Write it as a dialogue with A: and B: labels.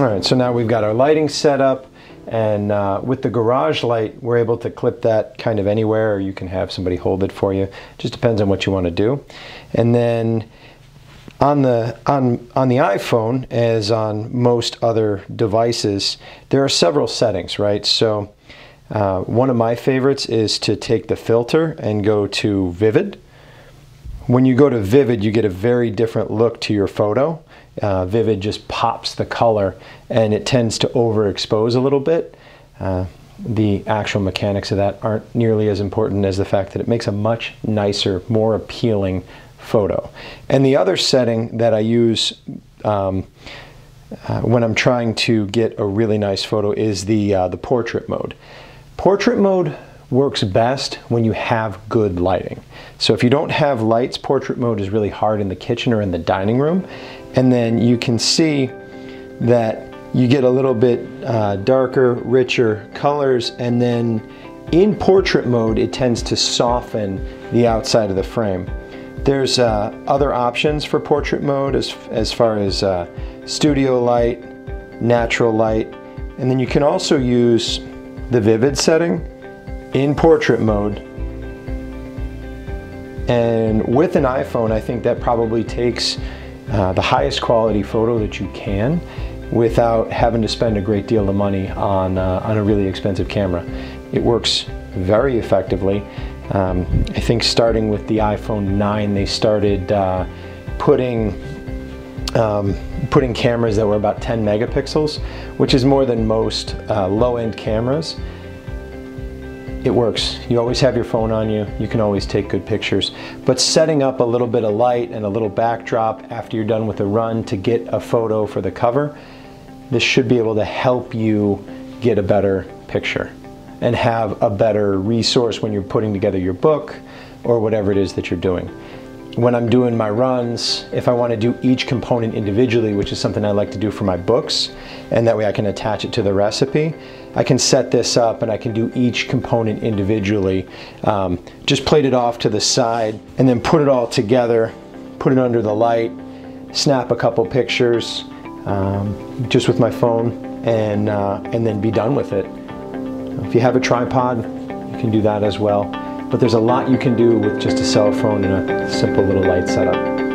A: All right, so now we've got our lighting set up and uh, with the garage light, we're able to clip that kind of anywhere or you can have somebody hold it for you. Just depends on what you want to do. And then on the, on, on the iPhone, as on most other devices, there are several settings, right? So uh, one of my favorites is to take the filter and go to Vivid. When you go to Vivid, you get a very different look to your photo uh, Vivid just pops the color and it tends to overexpose a little bit. Uh, the actual mechanics of that aren't nearly as important as the fact that it makes a much nicer, more appealing photo. And the other setting that I use um, uh, when I'm trying to get a really nice photo is the, uh, the portrait mode. Portrait mode works best when you have good lighting. So if you don't have lights, portrait mode is really hard in the kitchen or in the dining room and then you can see that you get a little bit uh, darker, richer colors, and then in portrait mode, it tends to soften the outside of the frame. There's uh, other options for portrait mode as, as far as uh, studio light, natural light, and then you can also use the vivid setting in portrait mode. And with an iPhone, I think that probably takes uh, the highest quality photo that you can without having to spend a great deal of money on, uh, on a really expensive camera. It works very effectively. Um, I think starting with the iPhone 9, they started uh, putting um, putting cameras that were about 10 megapixels, which is more than most uh, low-end cameras it works. You always have your phone on you. You can always take good pictures. But setting up a little bit of light and a little backdrop after you're done with the run to get a photo for the cover, this should be able to help you get a better picture and have a better resource when you're putting together your book or whatever it is that you're doing when I'm doing my runs, if I want to do each component individually, which is something I like to do for my books, and that way I can attach it to the recipe, I can set this up and I can do each component individually. Um, just plate it off to the side and then put it all together, put it under the light, snap a couple pictures um, just with my phone and, uh, and then be done with it. If you have a tripod, you can do that as well. But there's a lot you can do with just a cell phone and a simple little light setup.